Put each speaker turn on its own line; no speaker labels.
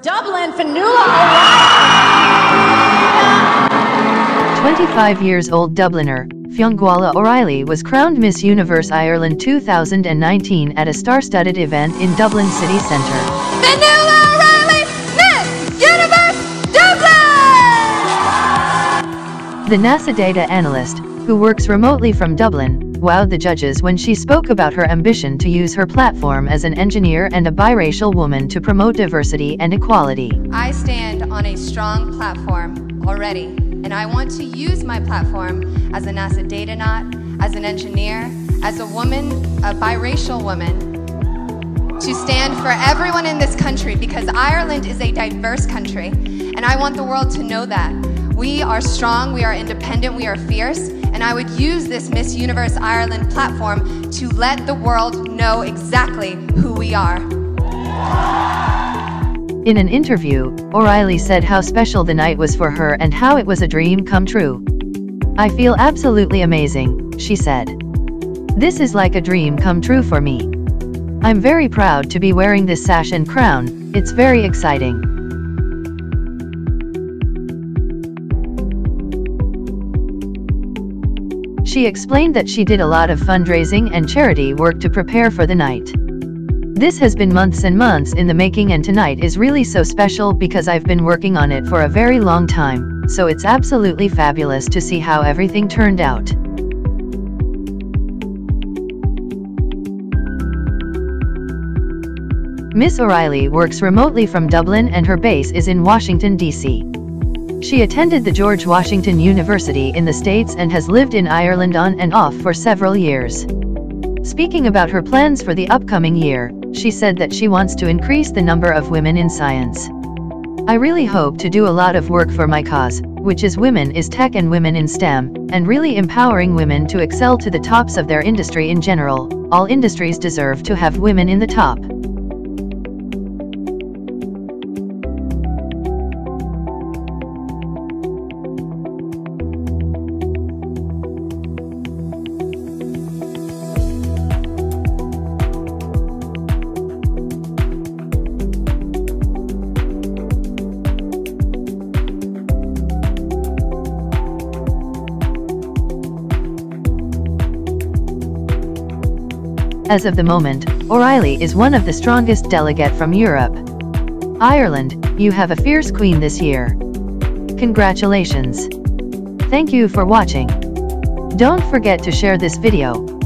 Dublin, O'Reilly.
25 years old Dubliner, Fionnghuala O'Reilly was crowned Miss Universe Ireland 2019 at a star-studded event in Dublin city centre.
Fionnghuala O'Reilly, Miss Universe Dublin!
The NASA data analyst, who works remotely from Dublin, wowed the judges when she spoke about her ambition to use her platform as an engineer and a biracial woman to promote diversity and equality.
I stand on a strong platform already, and I want to use my platform as a NASA datanaut, as an engineer, as a woman, a biracial woman, to stand for everyone in this country because Ireland is a diverse country, and I want the world to know that. We are strong, we are independent, we are fierce, and I would use this Miss Universe Ireland platform to let the world know exactly who we are.
In an interview, O'Reilly said how special the night was for her and how it was a dream come true. I feel absolutely amazing, she said. This is like a dream come true for me. I'm very proud to be wearing this sash and crown, it's very exciting. She explained that she did a lot of fundraising and charity work to prepare for the night. This has been months and months in the making and tonight is really so special because I've been working on it for a very long time, so it's absolutely fabulous to see how everything turned out. Miss O'Reilly works remotely from Dublin and her base is in Washington, D.C. She attended the George Washington University in the States and has lived in Ireland on and off for several years. Speaking about her plans for the upcoming year, she said that she wants to increase the number of women in science. I really hope to do a lot of work for my cause, which is women is tech and women in STEM, and really empowering women to excel to the tops of their industry in general. All industries deserve to have women in the top. As of the moment, O'Reilly is one of the strongest delegate from Europe. Ireland, you have a fierce queen this year. Congratulations. Thank you for watching. Don't forget to share this video.